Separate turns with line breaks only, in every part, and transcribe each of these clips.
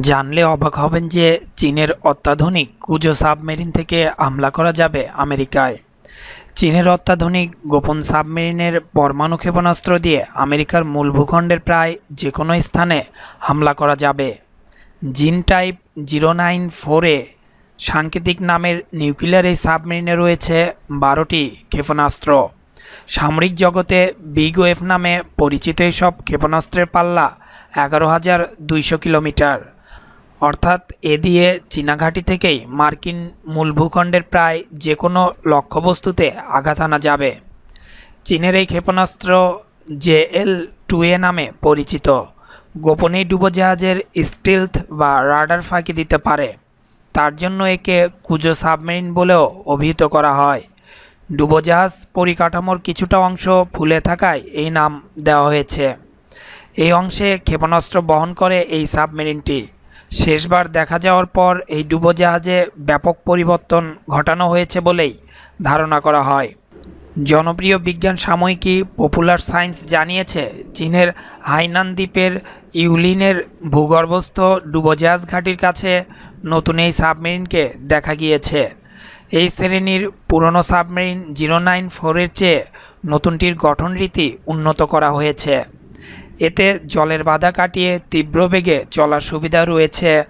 জানলে অবাক হবেন যে চীনের অত্যাধুনিক কুজো সাবমেরিন থেকে হামলা করা যাবে আমেরিকায়। চীনের অত্যাধুনিক গোপন সাবমেরিনের পরমাণু ক্ষেপণাস্ত্র দিয়ে আমেরিকার মূল ভূখণ্ডের প্রায় যে কোনো স্থানে হামলা করা যাবে। জিন টাইপ জিরো নাইন ফোরে সাংকেতিক নামের নিউক্লিয়ার এই সাবমেরিনে রয়েছে বারোটি ক্ষেপণাস্ত্র। সামরিক জগতে বিগ ওয়েভ নামে পরিচিত এইসব ক্ষেপণাস্ত্রের পাল্লা এগারো হাজার দুইশো কিলোমিটার। অর্থাৎ এ দিয়ে চীনাঘাটি থেকেই মার্কিন মূল ভূখণ্ডের প্রায় যে কোনো লক্ষ্যবস্তুতে আঘাত আনা যাবে। চীনের এই ক্ষেপণাস্ত্র জে এল টু এ নামে পরিচিত। গোপনেই ডুবোজাহাজের স্টিলথ বা রাডার ফাঁকি দিতে পারে। তার জন্য একে কুজো সাবমেরিন বলেও অভিহিত করা হয়। ডুবোজাহাজ পরিকাঠামোর কিছুটা অংশ ফুলে থাকায় এই নাম দেওয়া হয়েছে। এই অংশে ক্ষেপণাস্ত্র বহন করে এই সাবমেরিনটি। শেষবার দেখা যাওয়ার পর এই ডুবোজাহাজে ব্যাপক পরিবর্তন ঘটানো হয়েছে বলেই ধারণা করা হয়। জনপ্রিয় বিজ্ঞান সাময়িকী পপুলার সায়েন্স জানিয়েছে, চীনের হাইনান দ্বীপের ইউলিনের ভূগর্ভস্থ ডুবোজাহাজ ঘাটির কাছে নতুন এই সাবমেরিনকে দেখা গিয়েছে। এই শ্রেণির পুরনো সাবমেরিন জিরো নাইন ফোরের চেয়ে নতুনটির গঠন রীতি উন্নত করা হয়েছে। এতে জলের বাধা কাটিয়ে তীব্র বেগে চলার সুবিধা রয়েছে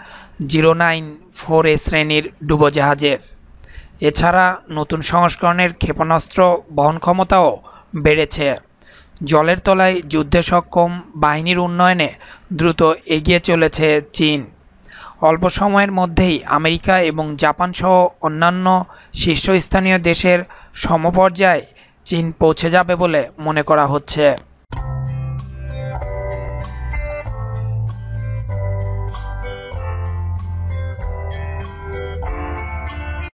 জিরো নাইন ফোর এ শ্রেণির ডুবোজাহাজের। এছাড়া নতুন সংস্করণের ক্ষেপণাস্ত্র বহন ক্ষমতাও বেড়েছে। জলের তলায় যুদ্ধে সক্ষম বাহিনীর উন্নয়নে দ্রুত এগিয়ে চলেছে চীন। অল্প সময়ের মধ্যেই আমেরিকা এবং জাপান সহ অন্যান্য শীর্ষস্থানীয় দেশের সমপর্যায়ে চীন পৌঁছে যাবে বলে মনে করা হচ্ছে।